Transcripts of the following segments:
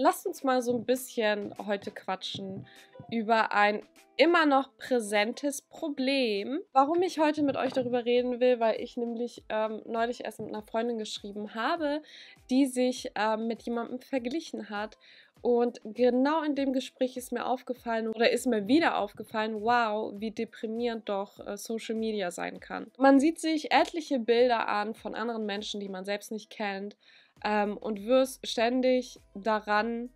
lasst uns mal so ein bisschen heute quatschen über ein immer noch präsentes Problem. Warum ich heute mit euch darüber reden will, weil ich nämlich ähm, neulich erst mit einer Freundin geschrieben habe, die sich ähm, mit jemandem verglichen hat. Und genau in dem Gespräch ist mir aufgefallen oder ist mir wieder aufgefallen, wow, wie deprimierend doch äh, Social Media sein kann. Man sieht sich etliche Bilder an von anderen Menschen, die man selbst nicht kennt ähm, und wirst ständig daran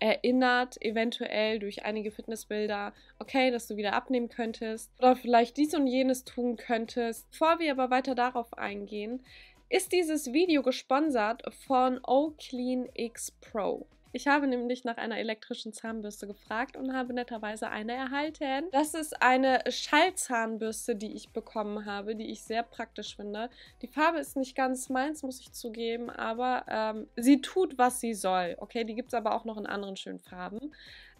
erinnert, eventuell durch einige Fitnessbilder, okay, dass du wieder abnehmen könntest oder vielleicht dies und jenes tun könntest. Bevor wir aber weiter darauf eingehen, ist dieses Video gesponsert von O Clean X Pro. Ich habe nämlich nach einer elektrischen Zahnbürste gefragt und habe netterweise eine erhalten. Das ist eine Schallzahnbürste, die ich bekommen habe, die ich sehr praktisch finde. Die Farbe ist nicht ganz meins, muss ich zugeben, aber ähm, sie tut, was sie soll. Okay, die gibt es aber auch noch in anderen schönen Farben.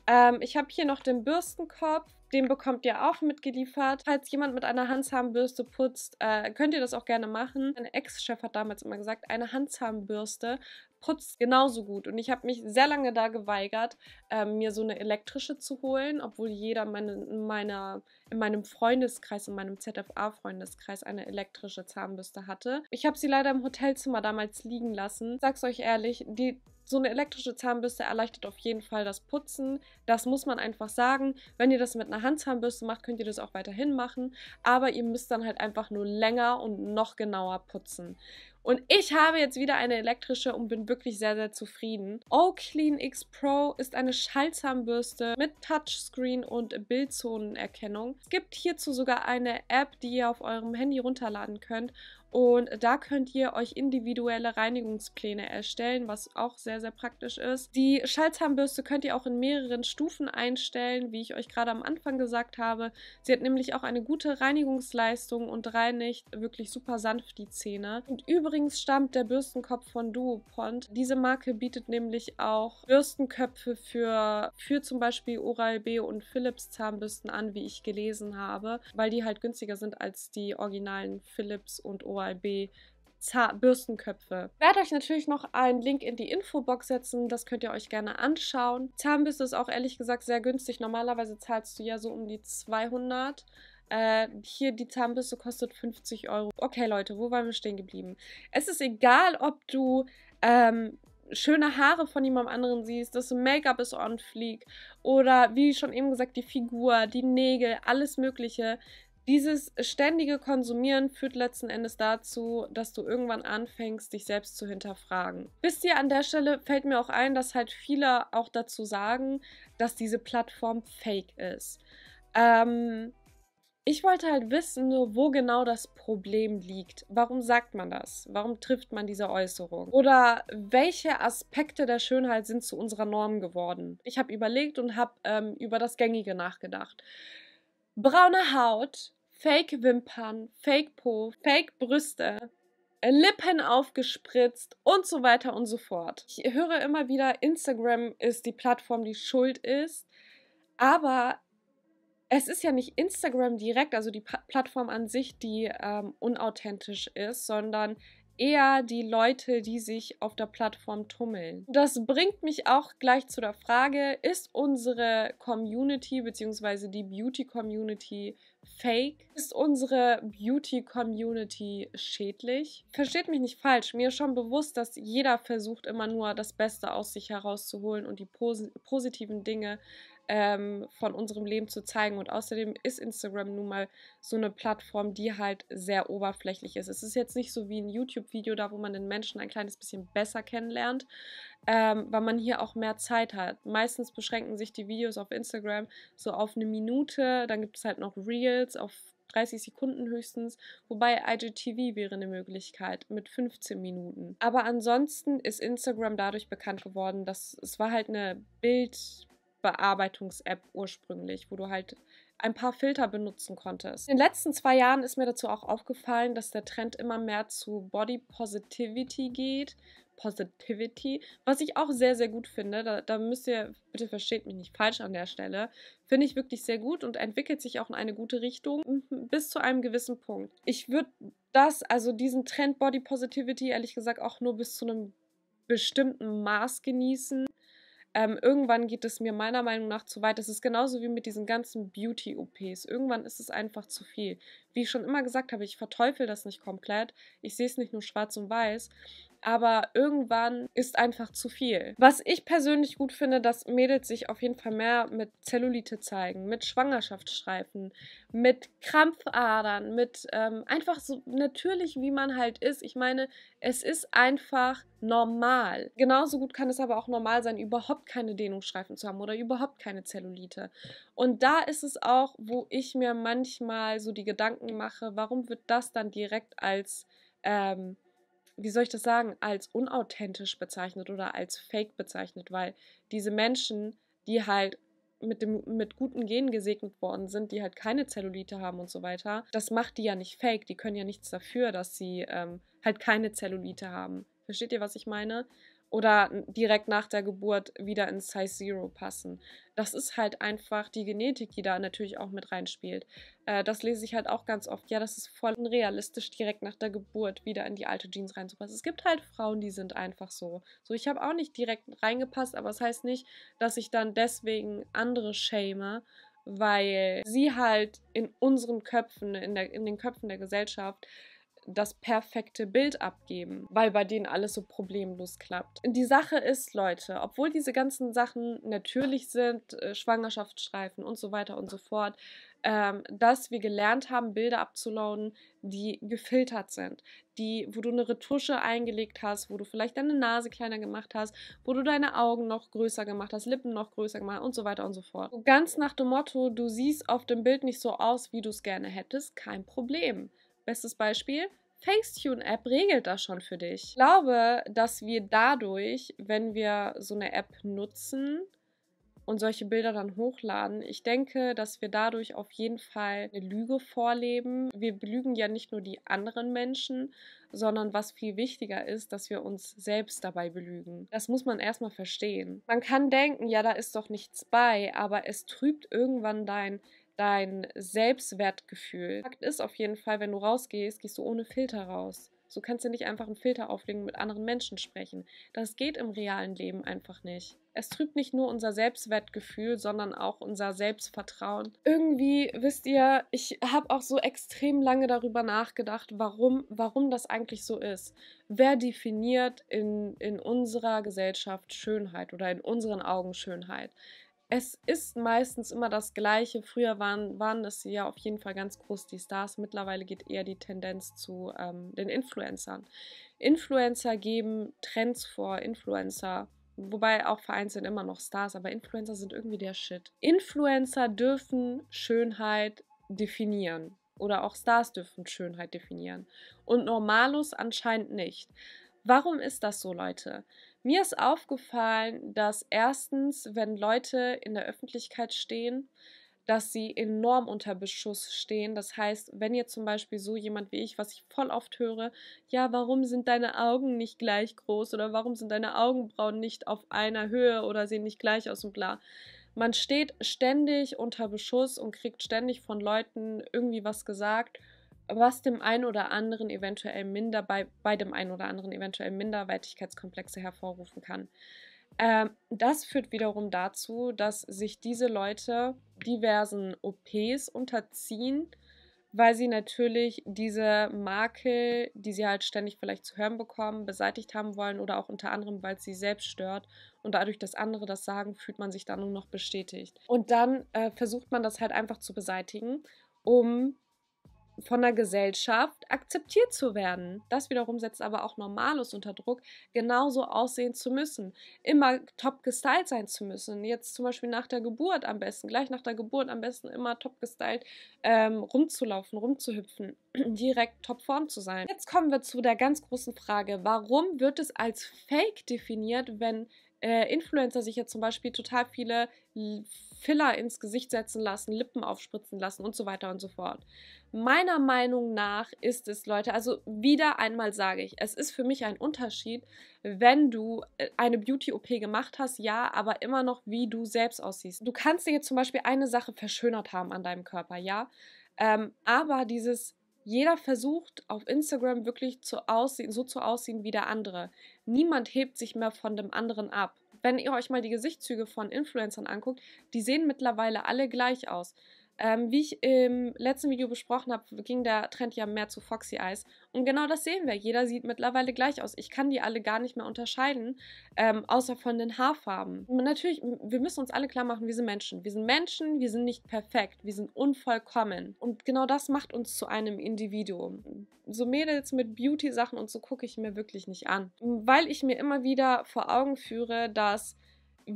Ähm, ich habe hier noch den Bürstenkopf. Den bekommt ihr auch mitgeliefert. Falls jemand mit einer Handzahnbürste putzt, äh, könnt ihr das auch gerne machen. Mein Ex-Chef hat damals immer gesagt, eine Handzahnbürste putzt genauso gut. Und ich habe mich sehr lange da geweigert, ähm, mir so eine elektrische zu holen, obwohl jeder meine, in, in meinem Freundeskreis, in meinem ZFA-Freundeskreis eine elektrische Zahnbürste hatte. Ich habe sie leider im Hotelzimmer damals liegen lassen. Sag's euch ehrlich, die so eine elektrische Zahnbürste erleichtert auf jeden Fall das Putzen. Das muss man einfach sagen. Wenn ihr das mit einer Handzahnbürste macht, könnt ihr das auch weiterhin machen. Aber ihr müsst dann halt einfach nur länger und noch genauer putzen. Und ich habe jetzt wieder eine elektrische und bin wirklich sehr, sehr zufrieden. O Clean X Pro ist eine Schallzahnbürste mit Touchscreen und Bildzonenerkennung. Es gibt hierzu sogar eine App, die ihr auf eurem Handy runterladen könnt und da könnt ihr euch individuelle Reinigungspläne erstellen, was auch sehr, sehr praktisch ist. Die Schallzahnbürste könnt ihr auch in mehreren Stufen einstellen, wie ich euch gerade am Anfang gesagt habe. Sie hat nämlich auch eine gute Reinigungsleistung und reinigt wirklich super sanft die Zähne. Und übrigens stammt der Bürstenkopf von Duopont. Diese Marke bietet nämlich auch Bürstenköpfe für, für zum Beispiel Oral-B und Philips Zahnbürsten an, wie ich gelesen habe, weil die halt günstiger sind als die originalen Philips und Oral ORB Bürstenköpfe. Ich werde euch natürlich noch einen Link in die Infobox setzen, das könnt ihr euch gerne anschauen. Zahnbürste ist auch ehrlich gesagt sehr günstig. Normalerweise zahlst du ja so um die 200. Äh, hier die Zahnbürste kostet 50 Euro. Okay, Leute, wo waren wir stehen geblieben? Es ist egal, ob du ähm, schöne Haare von jemandem anderen siehst, das Make-up ist on fleek oder wie schon eben gesagt, die Figur, die Nägel, alles Mögliche. Dieses ständige Konsumieren führt letzten Endes dazu, dass du irgendwann anfängst, dich selbst zu hinterfragen. Wisst ihr, an der Stelle fällt mir auch ein, dass halt viele auch dazu sagen, dass diese Plattform fake ist. Ähm, ich wollte halt wissen, wo genau das Problem liegt. Warum sagt man das? Warum trifft man diese Äußerung? Oder welche Aspekte der Schönheit sind zu unserer Norm geworden? Ich habe überlegt und habe ähm, über das Gängige nachgedacht braune Haut, Fake-Wimpern, Fake-Po, Fake-Brüste, Lippen aufgespritzt und so weiter und so fort. Ich höre immer wieder, Instagram ist die Plattform, die schuld ist, aber es ist ja nicht Instagram direkt, also die Plattform an sich, die ähm, unauthentisch ist, sondern eher die Leute, die sich auf der Plattform tummeln. Das bringt mich auch gleich zu der Frage, ist unsere Community bzw. die Beauty Community fake? Ist unsere Beauty Community schädlich? Versteht mich nicht falsch, mir ist schon bewusst, dass jeder versucht immer nur das Beste aus sich herauszuholen und die pos positiven Dinge ähm, von unserem Leben zu zeigen. Und außerdem ist Instagram nun mal so eine Plattform, die halt sehr oberflächlich ist. Es ist jetzt nicht so wie ein YouTube-Video da, wo man den Menschen ein kleines bisschen besser kennenlernt, ähm, weil man hier auch mehr Zeit hat. Meistens beschränken sich die Videos auf Instagram so auf eine Minute, dann gibt es halt noch Reels auf 30 Sekunden höchstens, wobei IGTV wäre eine Möglichkeit mit 15 Minuten. Aber ansonsten ist Instagram dadurch bekannt geworden, dass es war halt eine Bild Bearbeitungs-App ursprünglich, wo du halt ein paar Filter benutzen konntest. In den letzten zwei Jahren ist mir dazu auch aufgefallen, dass der Trend immer mehr zu Body Positivity geht. Positivity, was ich auch sehr, sehr gut finde. Da, da müsst ihr, bitte versteht mich nicht falsch an der Stelle, finde ich wirklich sehr gut und entwickelt sich auch in eine gute Richtung bis zu einem gewissen Punkt. Ich würde das, also diesen Trend Body Positivity, ehrlich gesagt auch nur bis zu einem bestimmten Maß genießen Ähm, irgendwann geht es mir meiner Meinung nach zu weit. Das ist genauso wie mit diesen ganzen Beauty-OPs. Irgendwann ist es einfach zu viel. Wie ich schon immer gesagt habe, ich verteufel das nicht komplett. Ich sehe es nicht nur schwarz und weiß aber irgendwann ist einfach zu viel. Was ich persönlich gut finde, dass Mädels sich auf jeden Fall mehr mit Zellulite zeigen, mit Schwangerschaftsstreifen, mit Krampfadern, mit ähm, einfach so natürlich, wie man halt ist. Ich meine, es ist einfach normal. Genauso gut kann es aber auch normal sein, überhaupt keine Dehnungsstreifen zu haben oder überhaupt keine Zellulite. Und da ist es auch, wo ich mir manchmal so die Gedanken mache, warum wird das dann direkt als ähm, wie soll ich das sagen, als unauthentisch bezeichnet oder als fake bezeichnet, weil diese Menschen, die halt mit, dem, mit guten Genen gesegnet worden sind, die halt keine Zellulite haben und so weiter, das macht die ja nicht fake. Die können ja nichts dafür, dass sie ähm, halt keine Zellulite haben. Versteht ihr, was ich meine? Oder direkt nach der Geburt wieder ins Size Zero passen. Das ist halt einfach die Genetik, die da natürlich auch mit reinspielt. Äh, das lese ich halt auch ganz oft. Ja, das ist voll unrealistisch, direkt nach der Geburt wieder in die alte Jeans reinzupassen. Es gibt halt Frauen, die sind einfach so. So, ich habe auch nicht direkt reingepasst, aber es das heißt nicht, dass ich dann deswegen andere schäme, weil sie halt in unseren Köpfen, in, der, in den Köpfen der Gesellschaft das perfekte Bild abgeben, weil bei denen alles so problemlos klappt. Die Sache ist, Leute, obwohl diese ganzen Sachen natürlich sind, äh, Schwangerschaftsstreifen und so weiter und so fort, ähm, dass wir gelernt haben, Bilder abzuladen, die gefiltert sind, die, wo du eine Retusche eingelegt hast, wo du vielleicht deine Nase kleiner gemacht hast, wo du deine Augen noch größer gemacht hast, Lippen noch größer gemacht und so weiter und so fort. Ganz nach dem Motto, du siehst auf dem Bild nicht so aus, wie du es gerne hättest, kein Problem. Bestes Beispiel, Facetune-App regelt das schon für dich. Ich glaube, dass wir dadurch, wenn wir so eine App nutzen und solche Bilder dann hochladen, ich denke, dass wir dadurch auf jeden Fall eine Lüge vorleben. Wir belügen ja nicht nur die anderen Menschen, sondern was viel wichtiger ist, dass wir uns selbst dabei belügen. Das muss man erstmal verstehen. Man kann denken, ja, da ist doch nichts bei, aber es trübt irgendwann dein dein Selbstwertgefühl. Fakt ist auf jeden Fall, wenn du rausgehst, gehst du ohne Filter raus. So kannst du nicht einfach einen Filter auflegen und mit anderen Menschen sprechen. Das geht im realen Leben einfach nicht. Es trübt nicht nur unser Selbstwertgefühl, sondern auch unser Selbstvertrauen. Irgendwie, wisst ihr, ich habe auch so extrem lange darüber nachgedacht, warum, warum das eigentlich so ist. Wer definiert in, in unserer Gesellschaft Schönheit oder in unseren Augen Schönheit? Es ist meistens immer das Gleiche. Früher waren, waren es ja auf jeden Fall ganz groß die Stars. Mittlerweile geht eher die Tendenz zu ähm, den Influencern. Influencer geben Trends vor, Influencer, wobei auch vereinzelt immer noch Stars, aber Influencer sind irgendwie der Shit. Influencer dürfen Schönheit definieren. Oder auch Stars dürfen Schönheit definieren. Und Normalos anscheinend nicht. Warum ist das so, Leute? Mir ist aufgefallen, dass erstens, wenn Leute in der Öffentlichkeit stehen, dass sie enorm unter Beschuss stehen. Das heißt, wenn jetzt zum Beispiel so jemand wie ich, was ich voll oft höre, ja, warum sind deine Augen nicht gleich groß oder warum sind deine Augenbrauen nicht auf einer Höhe oder sehen nicht gleich aus und bla. Man steht ständig unter Beschuss und kriegt ständig von Leuten irgendwie was gesagt was dem einen oder anderen eventuell minder, bei, bei dem einen oder anderen eventuell Minderwertigkeitskomplexe hervorrufen kann. Ähm, das führt wiederum dazu, dass sich diese Leute diversen OPs unterziehen, weil sie natürlich diese Makel, die sie halt ständig vielleicht zu hören bekommen, beseitigt haben wollen oder auch unter anderem, weil es sie selbst stört und dadurch, dass andere das sagen, fühlt man sich dann nur noch bestätigt. Und dann äh, versucht man das halt einfach zu beseitigen, um von der Gesellschaft akzeptiert zu werden. Das wiederum setzt aber auch Normalos unter Druck, genauso aussehen zu müssen, immer top gestylt sein zu müssen. Jetzt zum Beispiel nach der Geburt am besten, gleich nach der Geburt am besten immer top gestylt ähm, rumzulaufen, rumzuhüpfen, direkt top Form zu sein. Jetzt kommen wir zu der ganz großen Frage, warum wird es als Fake definiert, wenn äh, Influencer sich jetzt zum Beispiel total viele Filler ins Gesicht setzen lassen, Lippen aufspritzen lassen und so weiter und so fort. Meiner Meinung nach ist es, Leute, also wieder einmal sage ich, es ist für mich ein Unterschied, wenn du äh, eine Beauty-OP gemacht hast, ja, aber immer noch wie du selbst aussiehst. Du kannst dir jetzt zum Beispiel eine Sache verschönert haben an deinem Körper, ja, ähm, aber dieses jeder versucht auf Instagram wirklich zu aussehen, so zu aussehen wie der andere. Niemand hebt sich mehr von dem anderen ab. Wenn ihr euch mal die Gesichtszüge von Influencern anguckt, die sehen mittlerweile alle gleich aus. Ähm, wie ich im letzten Video besprochen habe, ging der Trend ja mehr zu Foxy Eyes. Und genau das sehen wir. Jeder sieht mittlerweile gleich aus. Ich kann die alle gar nicht mehr unterscheiden, ähm, außer von den Haarfarben. Natürlich, wir müssen uns alle klar machen, wir sind Menschen. Wir sind Menschen, wir sind nicht perfekt, wir sind unvollkommen. Und genau das macht uns zu einem Individuum. So Mädels mit Beauty-Sachen und so gucke ich mir wirklich nicht an. Weil ich mir immer wieder vor Augen führe, dass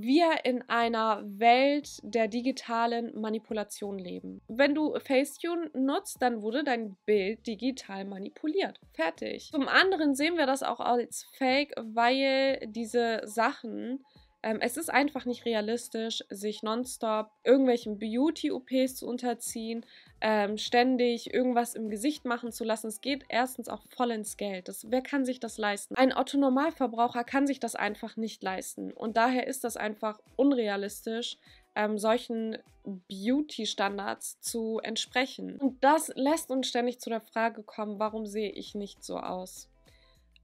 wir in einer Welt der digitalen Manipulation leben. Wenn du Facetune nutzt, dann wurde dein Bild digital manipuliert. Fertig. Zum anderen sehen wir das auch als Fake, weil diese Sachen ähm, es ist einfach nicht realistisch, sich nonstop irgendwelchen Beauty-OPs zu unterziehen, ähm, ständig irgendwas im Gesicht machen zu lassen. Es geht erstens auch voll ins Geld. Das, wer kann sich das leisten? Ein Otto-Normalverbraucher kann sich das einfach nicht leisten. Und daher ist das einfach unrealistisch, ähm, solchen Beauty-Standards zu entsprechen. Und das lässt uns ständig zu der Frage kommen, warum sehe ich nicht so aus?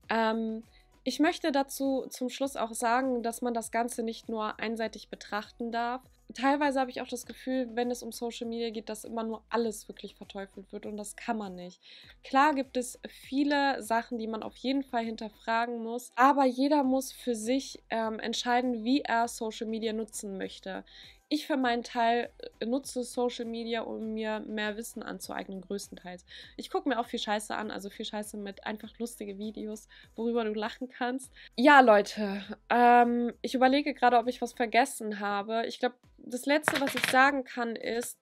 Ähm, ich möchte dazu zum Schluss auch sagen, dass man das Ganze nicht nur einseitig betrachten darf. Teilweise habe ich auch das Gefühl, wenn es um Social Media geht, dass immer nur alles wirklich verteufelt wird und das kann man nicht. Klar gibt es viele Sachen, die man auf jeden Fall hinterfragen muss, aber jeder muss für sich ähm, entscheiden, wie er Social Media nutzen möchte. Ich für meinen Teil äh, nutze Social Media, um mir mehr Wissen anzueignen, größtenteils. Ich gucke mir auch viel Scheiße an, also viel Scheiße mit einfach lustige Videos, worüber du lachen kannst. Ja, Leute, ähm, ich überlege gerade, ob ich was vergessen habe. Ich glaube, das Letzte, was ich sagen kann, ist,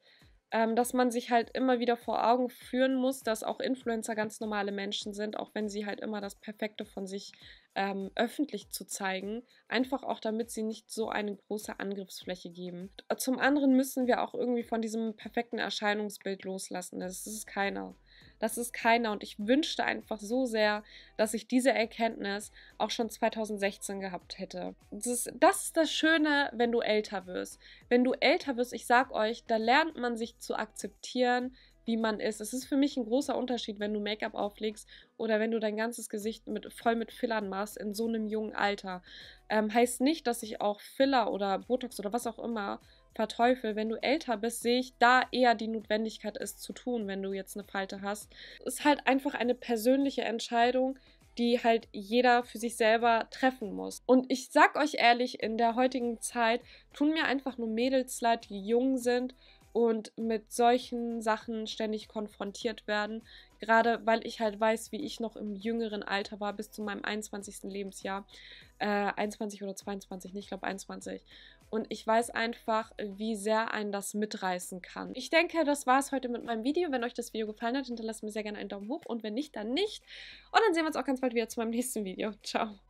ähm, dass man sich halt immer wieder vor Augen führen muss, dass auch Influencer ganz normale Menschen sind, auch wenn sie halt immer das Perfekte von sich ähm, öffentlich zu zeigen. Einfach auch, damit sie nicht so eine große Angriffsfläche geben. Zum anderen müssen wir auch irgendwie von diesem perfekten Erscheinungsbild loslassen. Das ist keiner. Das ist keiner. Und ich wünschte einfach so sehr, dass ich diese Erkenntnis auch schon 2016 gehabt hätte. Das ist, das ist das Schöne, wenn du älter wirst. Wenn du älter wirst, ich sag euch, da lernt man sich zu akzeptieren, wie man ist. Es ist für mich ein großer Unterschied, wenn du Make-up auflegst oder wenn du dein ganzes Gesicht mit, voll mit Fillern machst in so einem jungen Alter. Ähm, heißt nicht, dass ich auch Filler oder Botox oder was auch immer verteufel. Wenn du älter bist, sehe ich da eher die Notwendigkeit, es zu tun, wenn du jetzt eine Falte hast. Es ist halt einfach eine persönliche Entscheidung, die halt jeder für sich selber treffen muss. Und ich sag euch ehrlich, in der heutigen Zeit tun mir einfach nur Mädels leid, die jung sind und mit solchen Sachen ständig konfrontiert werden. Gerade weil ich halt weiß, wie ich noch im jüngeren Alter war, bis zu meinem 21. Lebensjahr. Äh, 21 oder 22, nicht, ich glaube 21. Und ich weiß einfach, wie sehr einen das mitreißen kann. Ich denke, das war es heute mit meinem Video. Wenn euch das Video gefallen hat, hinterlasst mir sehr gerne einen Daumen hoch. Und wenn nicht, dann nicht. Und dann sehen wir uns auch ganz bald wieder zu meinem nächsten Video. Ciao.